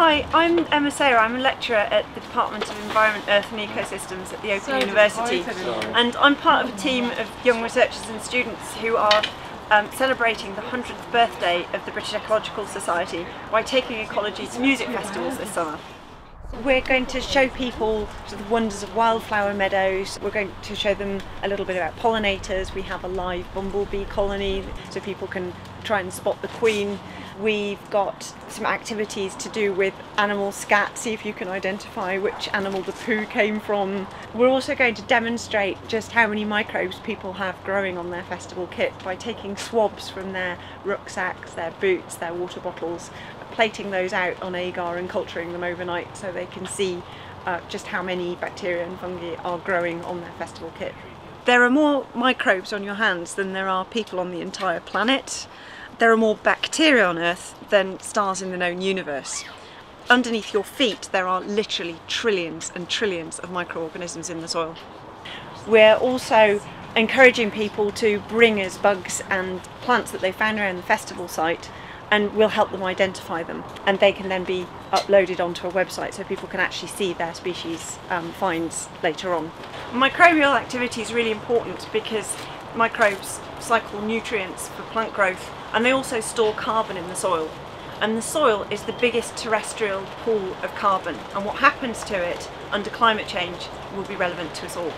Hi, I'm Emma Sayer. I'm a lecturer at the Department of Environment, Earth and Ecosystems at the Open So University. And I'm part of a team of young researchers and students who are um, celebrating the 100th birthday of the British Ecological Society by taking ecology to music festivals this summer. We're going to show people the wonders of wildflower meadows. We're going to show them a little bit about pollinators. We have a live bumblebee colony so people can try and spot the queen. We've got some activities to do with animal scat, see if you can identify which animal the poo came from. We're also going to demonstrate just how many microbes people have growing on their festival kit by taking swabs from their rucksacks, their boots, their water bottles, plating those out on agar and culturing them overnight so they can see uh, just how many bacteria and fungi are growing on their festival kit. There are more microbes on your hands than there are people on the entire planet. There are more bacteria on Earth than stars in the known universe. Underneath your feet there are literally trillions and trillions of microorganisms in the soil. We're also encouraging people to bring us bugs and plants that they found around the festival site and we'll help them identify them and they can then be uploaded onto a website so people can actually see their species um, finds later on. Microbial activity is really important because microbes cycle nutrients for plant growth and they also store carbon in the soil and the soil is the biggest terrestrial pool of carbon and what happens to it under climate change will be relevant to us all.